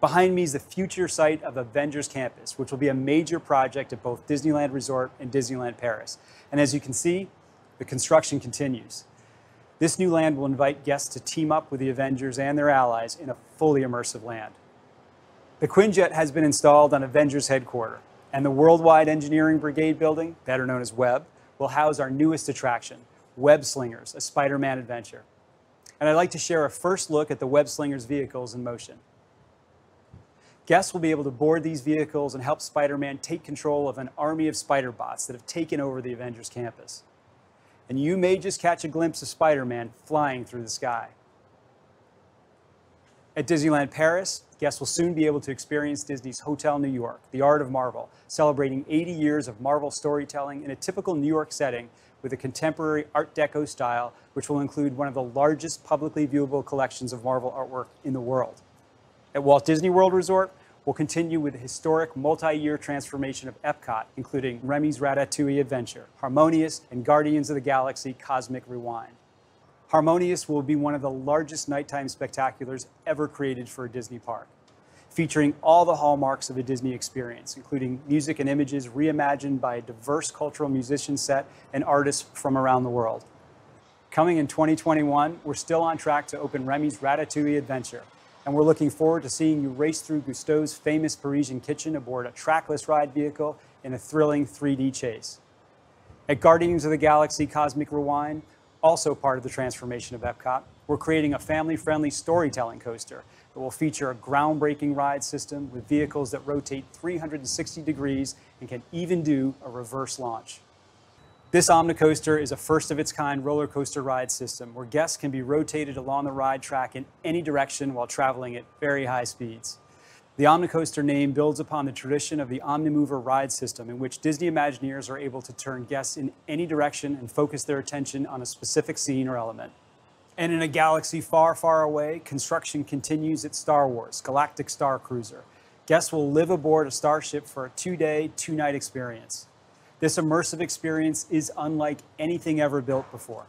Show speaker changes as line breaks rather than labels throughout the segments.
Behind me is the future site of Avengers Campus, which will be a major project at both Disneyland Resort and Disneyland Paris. And as you can see, the construction continues. This new land will invite guests to team up with the Avengers and their allies in a fully immersive land. The Quinjet has been installed on Avengers headquarters, and the Worldwide Engineering Brigade building, better known as WEB, will house our newest attraction, Web Slingers, a Spider-Man adventure. And I'd like to share a first look at the Web Slingers vehicles in motion. Guests will be able to board these vehicles and help Spider-Man take control of an army of spider bots that have taken over the Avengers campus. And you may just catch a glimpse of Spider-Man flying through the sky. At Disneyland Paris, guests will soon be able to experience Disney's Hotel New York, the art of Marvel, celebrating 80 years of Marvel storytelling in a typical New York setting with a contemporary Art Deco style, which will include one of the largest publicly viewable collections of Marvel artwork in the world. At Walt Disney World Resort, we'll continue with the historic multi-year transformation of Epcot, including Remy's Ratatouille Adventure, Harmonious, and Guardians of the Galaxy Cosmic Rewind. Harmonious will be one of the largest nighttime spectaculars ever created for a Disney park, featuring all the hallmarks of a Disney experience, including music and images reimagined by a diverse cultural musician set and artists from around the world. Coming in 2021, we're still on track to open Remy's Ratatouille Adventure, and we're looking forward to seeing you race through Gusteau's famous Parisian kitchen aboard a trackless ride vehicle in a thrilling 3D chase. At Guardians of the Galaxy Cosmic Rewind, also part of the transformation of Epcot, we're creating a family-friendly storytelling coaster that will feature a groundbreaking ride system with vehicles that rotate 360 degrees and can even do a reverse launch. This Omnicoaster is a first of its kind roller coaster ride system where guests can be rotated along the ride track in any direction while traveling at very high speeds. The Omnicoaster name builds upon the tradition of the Omnimover ride system in which Disney Imagineers are able to turn guests in any direction and focus their attention on a specific scene or element. And in a galaxy far, far away, construction continues at Star Wars, Galactic Star Cruiser. Guests will live aboard a starship for a two-day, two-night experience. This immersive experience is unlike anything ever built before.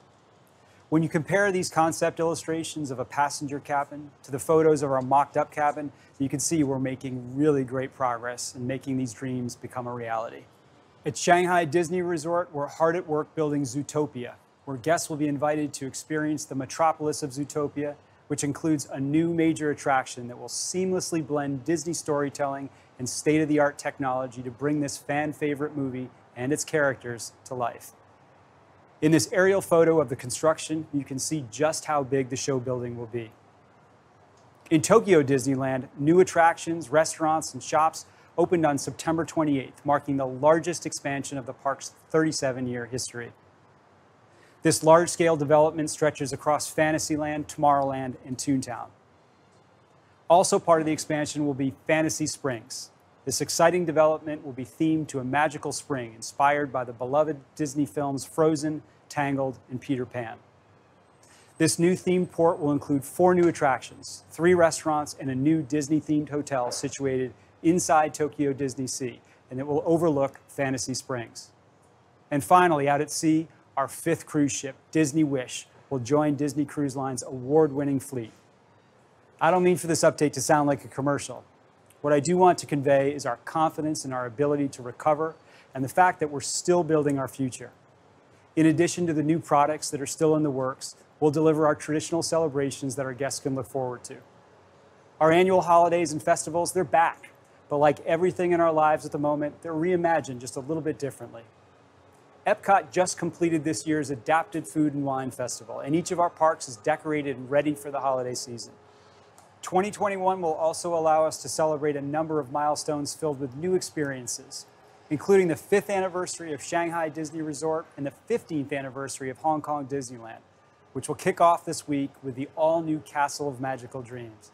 When you compare these concept illustrations of a passenger cabin to the photos of our mocked up cabin, you can see we're making really great progress in making these dreams become a reality. At Shanghai Disney Resort, we're hard at work building Zootopia, where guests will be invited to experience the metropolis of Zootopia, which includes a new major attraction that will seamlessly blend Disney storytelling and state-of-the-art technology to bring this fan favorite movie and its characters to life. In this aerial photo of the construction, you can see just how big the show building will be. In Tokyo Disneyland, new attractions, restaurants, and shops opened on September 28th, marking the largest expansion of the park's 37-year history. This large-scale development stretches across Fantasyland, Tomorrowland, and Toontown. Also part of the expansion will be Fantasy Springs, this exciting development will be themed to a magical spring inspired by the beloved Disney films Frozen, Tangled, and Peter Pan. This new themed port will include four new attractions, three restaurants, and a new Disney-themed hotel situated inside Tokyo Disney Sea, and it will overlook Fantasy Springs. And finally, out at sea, our fifth cruise ship, Disney Wish, will join Disney Cruise Line's award-winning fleet. I don't mean for this update to sound like a commercial, what I do want to convey is our confidence in our ability to recover and the fact that we're still building our future. In addition to the new products that are still in the works, we'll deliver our traditional celebrations that our guests can look forward to. Our annual holidays and festivals, they're back. But like everything in our lives at the moment, they're reimagined just a little bit differently. Epcot just completed this year's Adapted Food and Wine Festival, and each of our parks is decorated and ready for the holiday season. 2021 will also allow us to celebrate a number of milestones filled with new experiences, including the fifth anniversary of Shanghai Disney Resort and the 15th anniversary of Hong Kong Disneyland, which will kick off this week with the all-new Castle of Magical Dreams.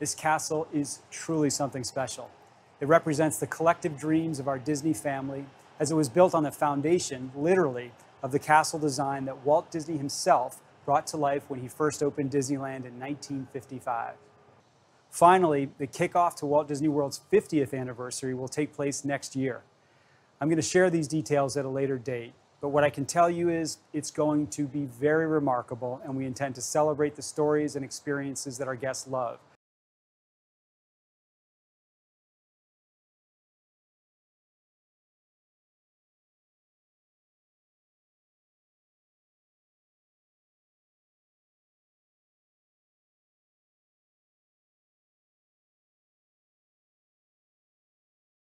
This castle is truly something special. It represents the collective dreams of our Disney family as it was built on the foundation, literally, of the castle design that Walt Disney himself brought to life when he first opened Disneyland in 1955. Finally, the kickoff to Walt Disney World's 50th anniversary will take place next year. I'm going to share these details at a later date, but what I can tell you is it's going to be very remarkable and we intend to celebrate the stories and experiences that our guests love